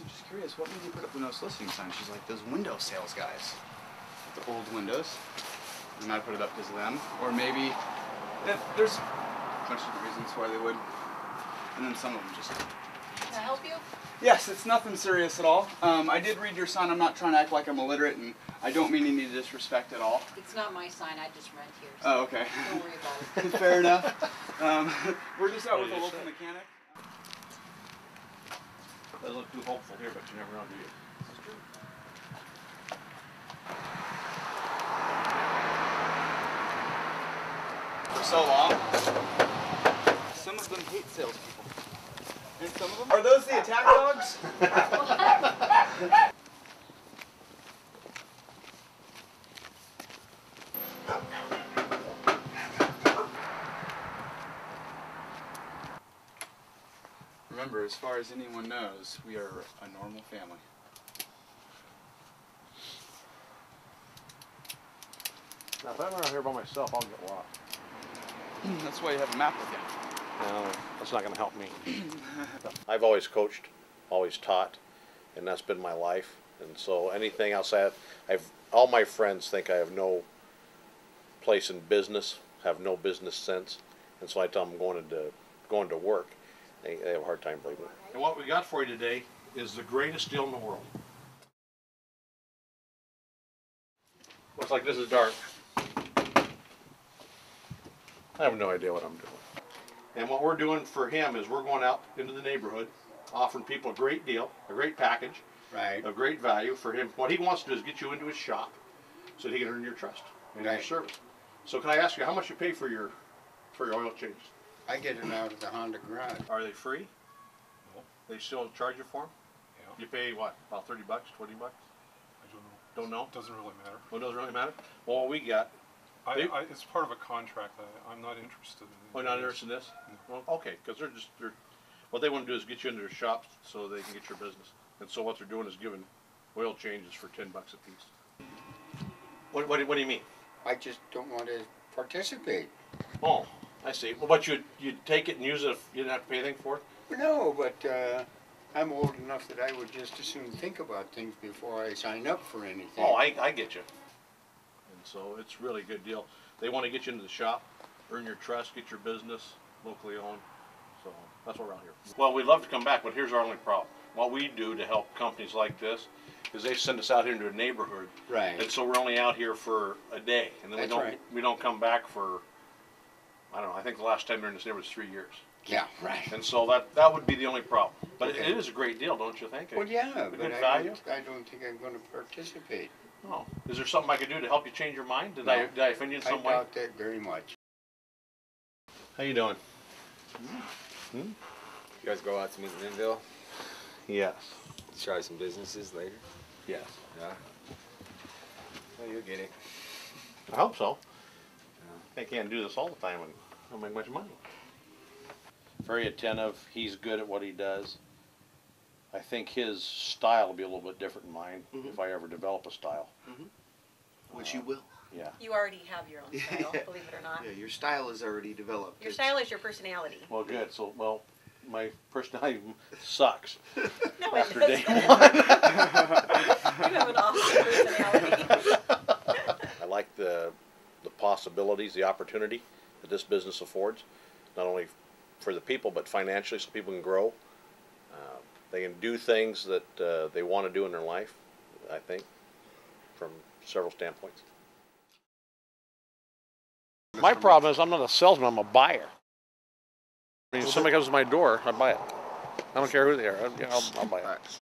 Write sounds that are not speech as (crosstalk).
I'm just curious, what made you put up the no soliciting sign? She's like, those window sales guys. The old windows. And I put it up because of them. Or maybe, eh, there's a bunch of reasons why they would. And then some of them just. Can I help you? Yes, it's nothing serious at all. Um, I did read your sign. I'm not trying to act like I'm illiterate, and I don't mean any disrespect at all. It's not my sign, I just rent here. so Oh, okay. Don't worry about it. (laughs) Fair enough. (laughs) Um, (laughs) we're just out with a local mechanic. Doesn't look too hopeful here, but you never know, do you? For so long. Some of them hate salespeople. And some of them. Are those the attack dogs? (laughs) (laughs) Remember, as far as anyone knows, we are a normal family. Now, if I'm around here by myself, I'll get lost. (clears throat) That's why you have a map with you. No, that's not gonna help me. (clears throat) I've always coached, always taught, and that's been my life. And so anything outside, I've all my friends think I have no place in business, have no business sense, and so I tell them I'm going to going to work. They, they have a hard time believing it. And what we got for you today is the greatest deal in the world. Looks like this is dark. I have no idea what I'm doing. And what we're doing for him is we're going out into the neighborhood, offering people a great deal, a great package, Right. a great value for him. What he wants to do is get you into his shop so that he can earn your trust and your service. So can I ask you how much you pay for your for your oil changes? I get it out of the Honda garage. Are they free? No. They still charge you for them? Yeah. You pay what, about thirty bucks, twenty bucks? I don't know. Don't know? Doesn't really matter. Well, it doesn't really matter. Well, what we got, I, They- I, it's part of a contract. I, I'm not interested in it. we're not interested in this? Well, okay, because they're just, they're, what they want to do is get you into their shops so they can get your business. And so what they're doing is giving oil changes for ten bucks a piece. What, what, do- what do you mean? I just don't want to participate. Oh, I see. Well, but you'd, you'd take it and use it if you didn't have to pay anything for it? No, but uh, I'm old enough that I would just as soon think about things before I sign up for anything. Oh, I, I get you. And so it's really a good deal. They want to get you into the shop, earn your trust, get your business locally owned. So that's what we're out here. Well, we'd love to come back, but here's our only problem. What we do to help companies like this is they send us out here into a neighborhood. Right. And so we're only out here for a day, and then we don't right. we don't come back for I don't know. I think the last time we were in this neighborhood was three years. Yeah, right. And so that that would be the only problem. But Okay. it is a great deal, don't you think? Well, yeah, A but good I value. don't, I don't think I'm going to participate. Oh, is there something I could do to help you change your mind? Did I No. did I offend you in I some way? doubt that very much. How you doing? Hmm. Hmm? You guys go out to meet in Linville, Yes. try some businesses later. Yes. Yeah. Well, you'll get it. I hope so. I can't do this all the time and don't make much money. Very attentive. He's good at what he does. I think his style will be a little bit different than mine mm-hmm. if I ever develop a style. Mm-hmm. Which you will. Yeah. You already have your own style, (laughs) believe it or not. Yeah, your style is already developed. Your It's- style is your personality. Well, good. So, well, my personality sucks (laughs) No, after it day doesn't. one. (laughs) You have an awesome personality. I like the the possibilities, the opportunity that this business affords, not only for the people but financially, so people can grow. Uh, they can do things that uh, they want to do in their life. I think, from several standpoints. My problem is I'm not a salesman, I'm a buyer. I mean, if somebody comes to my door, I buy it. I don't care who they are, I'll, I'll, I'll buy it.